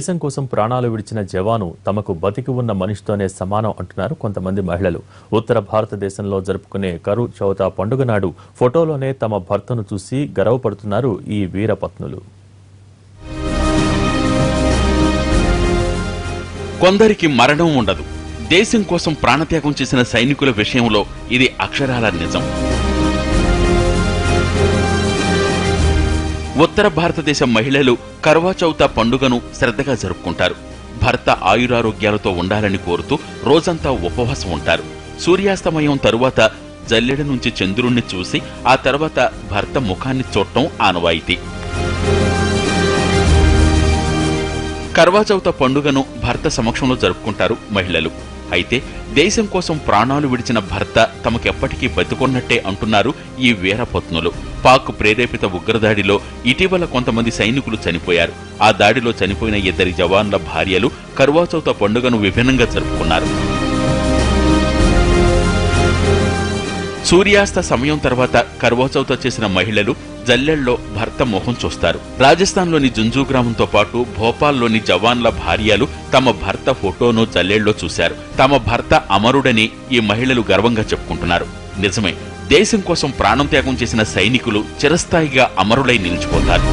దేశం కోసం ప్రాణాలు విడిచిన జవాను తమకు బతికి ఉన్న మనిషితోనే సమానం అంటున్నారు కొంతమంది మహిళలు. ఉత్తర భారతదేశంలో జరుపుకునే కరు చౌత పండుగ నాడు ఫోటోలోనే తమ భర్తను చూసి గర్వపడుతున్నారు ఈ వీరపత్నులు కొందరికి మరణం ఉండదు. దేశం కోసం ప్రాణత్యాగం చేసిన సైనికుల విషయంలో ఇది అక్షరాల నిజం. ఉత్తర భారతదేశం మహిళలు కర్వాచౌత పండుగను శ్రద్ధగా జరుపుకుంటారు. భర్త ఆయురారోగ్యాలతో ఉండాలని కోరుతూ రోజంతా ఉపవాసం ఉంటారు. సూర్యాస్తమయం తరువాత జల్లెడ నుంచి చంద్రుణ్ణి చూసి ఆ తర్వాత భర్త ముఖాన్ని చూడటం ఆనవాయితీ. కర్వాచౌత పండుగను భర్త సమక్షంలో జరుపుకుంటారు మహిళలు. అయితే దేశం కోసం ప్రాణాలు విడిచిన భర్త తమకెప్పటికీ బతుకున్నట్టే అంటున్నారు ఈ వీరపత్నులు. పాక్ ప్రేరేపిత ఉగ్రదాడిలో ఇటీవల కొంతమంది సైనికులు చనిపోయారు. ఆ దాడిలో చనిపోయిన ఇద్దరి జవాన్ల భార్యలు కర్వాచౌత పండుగను విభిన్నంగా జరుపుకున్నారు. సూర్యాస్త సమయం తర్వాత కర్వాచౌత చేసిన మహిళలు జల్లెల్లో భర్త మొహం చూస్తారు. రాజస్థాన్లోని జుంజు గ్రామంతో పాటు భోపాల్లోని జవాన్ల భార్యలు తమ భర్త ఫోటోను జల్లెల్లో చూశారు. తమ భర్త అమరుడని ఈ మహిళలు గర్వంగా చెప్పుకుంటున్నారు. నిజమే దేశం కోసం ప్రాణం త్యాగం చేసిన సైనికులు చిరస్థాయిగా అమరులై నిలిచిపోతారు.